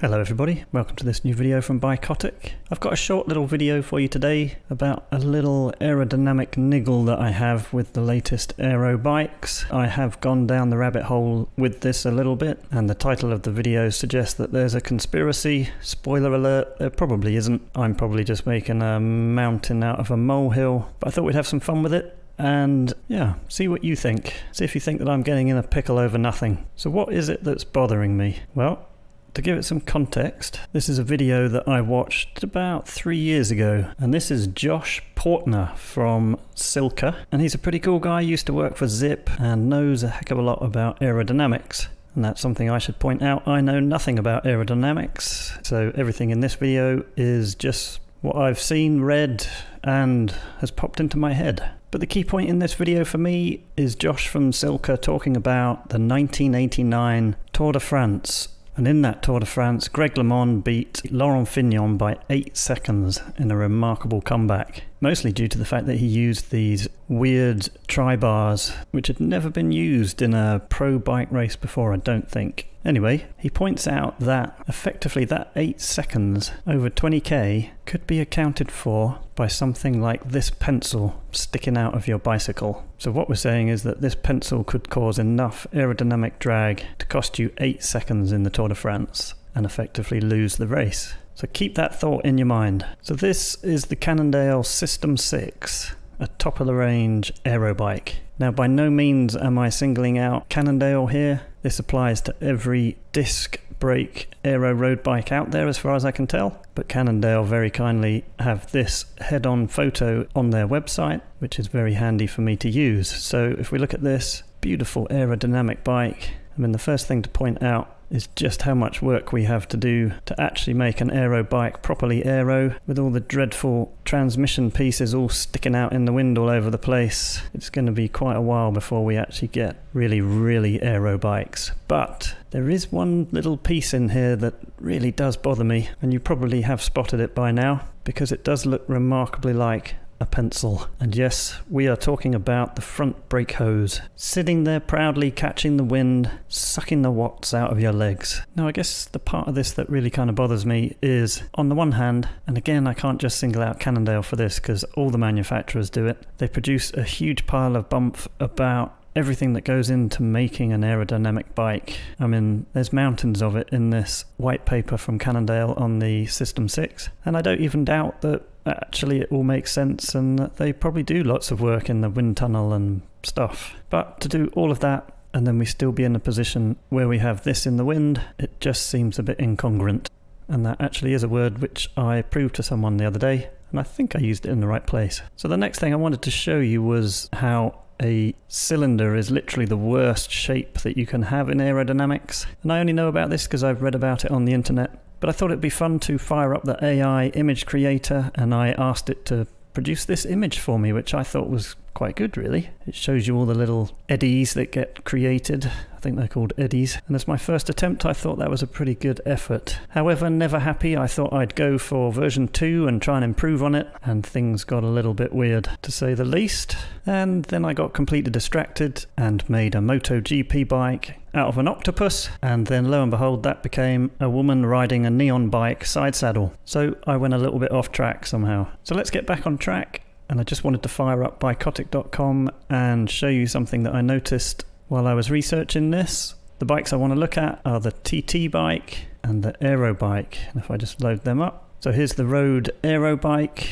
Hello everybody, welcome to this new video from Bikotic. I've got a short little video for you today about a little aerodynamic niggle that I have with the latest aero bikes. I have gone down the rabbit hole with this a little bit and the title of the video suggests that there's a conspiracy. Spoiler alert, there probably isn't. I'm probably just making a mountain out of a molehill, but I thought we'd have some fun with it and yeah, see what you think. See if you think that I'm getting in a pickle over nothing. So what is it that's bothering me? Well, to give it some context, this is a video that I watched about three years ago, and this is Josh Poertner from Silca, and he's a pretty cool guy, used to work for Zipp, and knows a heck of a lot about aerodynamics. And that's something I should point out. I know nothing about aerodynamics, so everything in this video is just what I've seen, read, and has popped into my head. But the key point in this video for me is Josh from Silca talking about the 1989 Tour de France and in that Tour de France, Greg LeMond beat Laurent Fignon by 8 seconds in a remarkable comeback, mostly due to the fact that he used these weird tri bars, which had never been used in a pro bike race before, I don't think. Anyway, he points out that effectively that 8 seconds over 20k could be accounted for by something like this pencil sticking out of your bicycle. So what we're saying is that this pencil could cause enough aerodynamic drag to cost you 8 seconds in the Tour de France and effectively lose the race. So keep that thought in your mind. So this is the Cannondale SystemSix a top of the range aero bike. Now, by no means am I singling out Cannondale here. This applies to every disc brake aero road bike out there, as far as I can tell. But Cannondale very kindly have this head on photo on their website, which is very handy for me to use. So, if we look at this beautiful aerodynamic bike, I mean, the first thing to point out is just how much work we have to do to actually make an aero bike properly aero with all the dreadful transmission pieces all sticking out in the wind all over the place. It's going to be quite a while before we actually get really, really aero bikes. But there is one little piece in here that really does bother me, and you probably have spotted it by now because it does look remarkably like a pencil. And yes, we are talking about the front brake hose, sitting there proudly catching the wind, sucking the watts out of your legs. Now, I guess the part of this that really kind of bothers me is, on the one hand, and again, I can't just single out Cannondale for this because all the manufacturers do it, they produce a huge pile of bump about everything that goes into making an aerodynamic bike. I mean, there's mountains of it in this white paper from Cannondale on the SystemSix. And I don't even doubt that actually it all makes sense and that they probably do lots of work in the wind tunnel and stuff. But to do all of that and then we still be in a position where we have this in the wind, it just seems a bit incongruent. And that actually is a word which I proved to someone the other day, and I think I used it in the right place. So the next thing I wanted to show you was how a cylinder is literally the worst shape that you can have in aerodynamics. And I only know about this because I've read about it on the internet. But I thought it'd be fun to fire up the AI image creator and I asked it to produce this image for me, which I thought was quite good, really. It shows you all the little eddies that get created. I think they're called eddies. And as my first attempt, I thought that was a pretty good effort. However, never happy, I thought I'd go for version 2 and try and improve on it, and things got a little bit weird, to say the least. And then I got completely distracted and made a MotoGP bike out of an octopus, and then lo and behold, that became a woman riding a neon bike side saddle. So I went a little bit off track somehow. So let's get back on track and I just wanted to fire up bikotic.com and show you something that I noticed while I was researching this. The bikes I want to look at are the TT bike and the Aero bike. And if I just load them up. So here's the Road Aero bike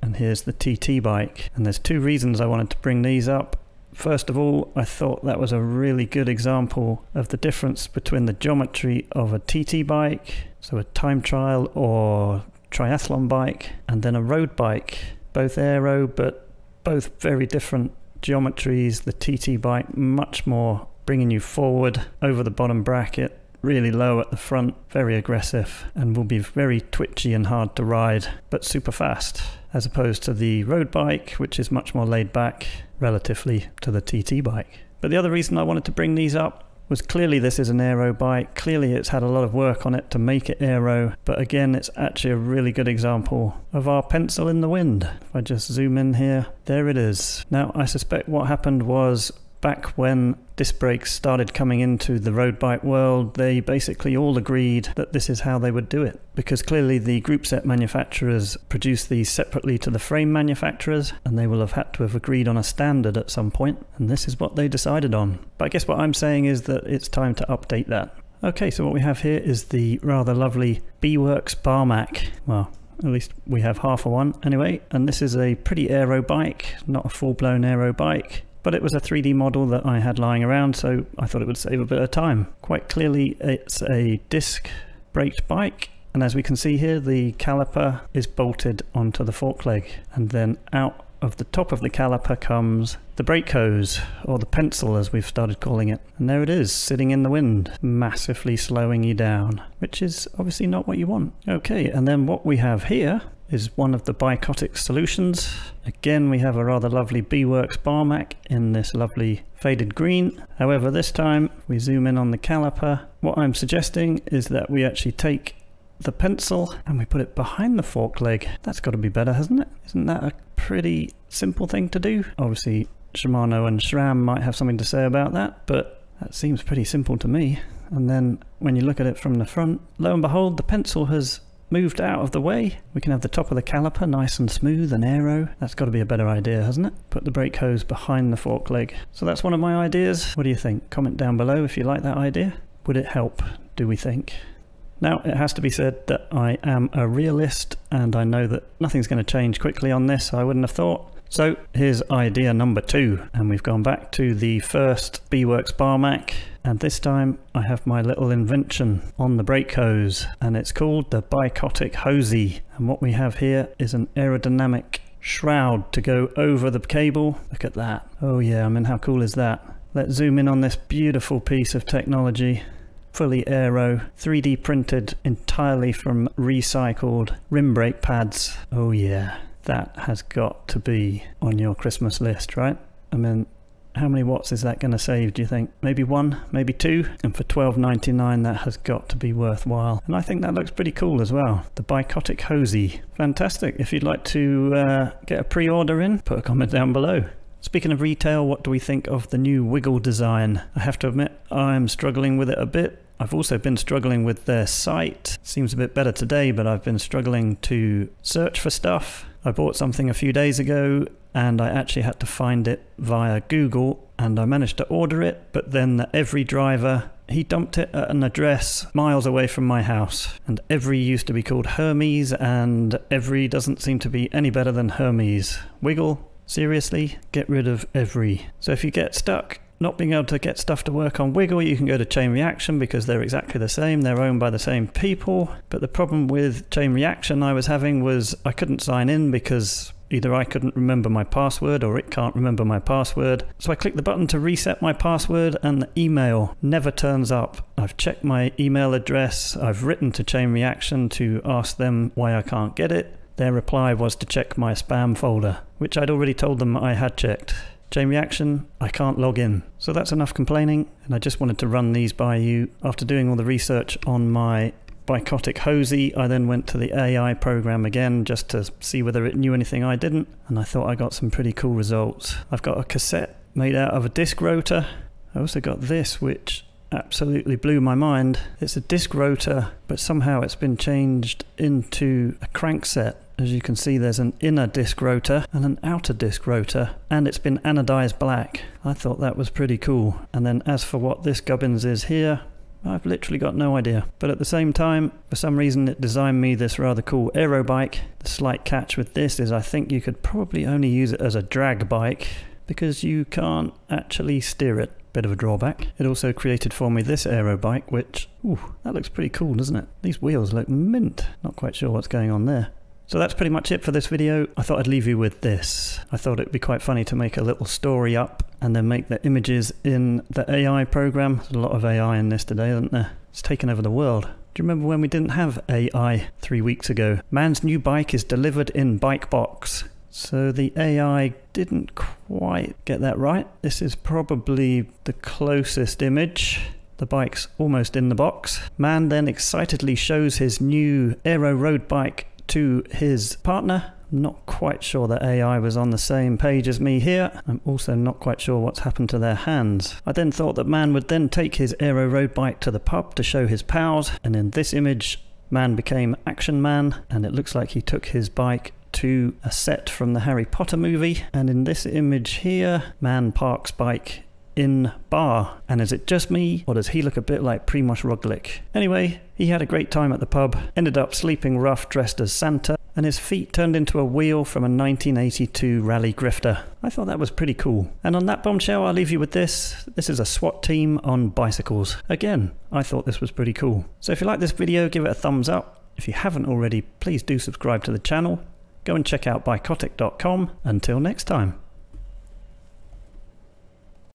and here's the TT bike. And there's two reasons I wanted to bring these up. First of all, I thought that was a really good example of the difference between the geometry of a TT bike, so a time trial or triathlon bike, and then a road bike both aero, but both very different geometries. The TT bike much more bringing you forward over the bottom bracket, really low at the front, very aggressive, and will be very twitchy and hard to ride, but super fast, as opposed to the road bike, which is much more laid back relatively to the TT bike. But the other reason I wanted to bring these up was clearly this is an aero bike. Clearly it's had a lot of work on it to make it aero, but again it's actually a really good example of our pencil in the wind. If I just zoom in here, there it is. Now I suspect what happened was back when disc brakes started coming into the road bike world, they basically all agreed that this is how they would do it. Because clearly the group set manufacturers produce these separately to the frame manufacturers, and they will have had to have agreed on a standard at some point, and this is what they decided on. But I guess what I'm saying is that it's time to update that. Okay, so what we have here is the rather lovely B-Works Barmac. Well, at least we have half a one anyway, and this is a pretty aero bike, not a full-blown aero bike but it was a 3D model that I had lying around, so I thought it would save a bit of time. Quite clearly, it's a disc braked bike, and as we can see here, the caliper is bolted onto the fork leg, and then out of the top of the caliper comes the brake hose, or the pencil as we've started calling it. And there it is, sitting in the wind, massively slowing you down, which is obviously not what you want. Okay, and then what we have here is one of the Bikotic solutions. Again, we have a rather lovely B-Works Barmac in this lovely faded green. However, this time we zoom in on the caliper. What I'm suggesting is that we actually take the pencil and we put it behind the fork leg. That's got to be better, hasn't it? Isn't that a pretty simple thing to do? Obviously, Shimano and SRAM might have something to say about that, but that seems pretty simple to me. And then when you look at it from the front, lo and behold, the pencil has moved out of the way. We can have the top of the caliper nice and smooth and aero. That's got to be a better idea, hasn't it? Put the brake hose behind the fork leg. So that's one of my ideas. What do you think? Comment down below if you like that idea. Would it help, do we think? Now, it has to be said that I am a realist and I know that nothing's going to change quickly on this, I wouldn't have thought. So here's idea number two, and we've gone back to the first B-Works Barmac, and this time I have my little invention on the brake hose, and it's called the Bikotic Hozzy. And what we have here is an aerodynamic shroud to go over the cable. Look at that. Oh yeah, I mean how cool is that? Let's zoom in on this beautiful piece of technology fully aero, 3D printed entirely from recycled rim brake pads. Oh yeah, that has got to be on your Christmas list, right? I mean, how many watts is that going to save, do you think? Maybe one, maybe two? And for $12.99 that has got to be worthwhile. And I think that looks pretty cool as well. The Bikotic Hozzy. Fantastic. If you'd like to uh, get a pre-order in, put a comment down below. Speaking of retail, what do we think of the new Wiggle design? I have to admit, I'm struggling with it a bit. I've also been struggling with their site. Seems a bit better today, but I've been struggling to search for stuff. I bought something a few days ago and I actually had to find it via Google and I managed to order it, but then Evri driver he dumped it at an address miles away from my house. And Evri used to be called Hermes, and Evri doesn't seem to be any better than Hermes. Wiggle, seriously, get rid of Evri. So if you get stuck not being able to get stuff to work on Wiggle, you can go to Chain Reaction because they're exactly the same. They're owned by the same people. But the problem with Chain Reaction I was having was I couldn't sign in because either I couldn't remember my password or it can't remember my password. So I click the button to reset my password and the email never turns up. I've checked my email address. I've written to Chain Reaction to ask them why I can't get it. Their reply was to check my spam folder, which I'd already told them I had checked. Chain reaction, I can't log in. So that's enough complaining, and I just wanted to run these by you. After doing all the research on my Bikotic Hozzy, I then went to the AI program again just to see whether it knew anything I didn't, and I thought I got some pretty cool results. I've got a cassette made out of a disc rotor. I also got this, which absolutely blew my mind. It's a disc rotor, but somehow it's been changed into a crankset as you can see there's an inner disc rotor and an outer disc rotor and it's been anodized black. I thought that was pretty cool. And then as for what this gubbins is here, I've literally got no idea. But at the same time, for some reason it designed me this rather cool aero bike. The slight catch with this is I think you could probably only use it as a drag bike because you can't actually steer it. Bit of a drawback. It also created for me this aero bike, which, ooh, that looks pretty cool, doesn't it? These wheels look mint. Not quite sure what's going on there. So that's pretty much it for this video. I thought I'd leave you with this. I thought it'd be quite funny to make a little story up and then make the images in the AI program. There's a lot of AI in this today, isn't there? It's taken over the world. Do you remember when we didn't have AI three weeks ago? Man's new bike is delivered in bike box. So the AI didn't quite get that right. This is probably the closest image. The bike's almost in the box. Man then excitedly shows his new aero road bike to his partner I'm not quite sure that AI was on the same page as me here. I'm also not quite sure what's happened to their hands. I then thought that man would then take his aero road bike to the pub to show his pals, and in this image, man became Action Man, and it looks like he took his bike to a set from the Harry Potter movie. And in this image here, man parks bike in bar. And is it just me, or does he look a bit like Primoz Roglic? Anyway, he had a great time at the pub, ended up sleeping rough dressed as Santa, and his feet turned into a wheel from a 1982 Raleigh Grifter. I thought that was pretty cool. And on that bombshell, I'll leave you with this. This is a SWAT team on bicycles. Again, I thought this was pretty cool. So if you like this video, give it a thumbs up. If you haven't already, please do subscribe to the channel. Go and check out bikotic.com. Until next time.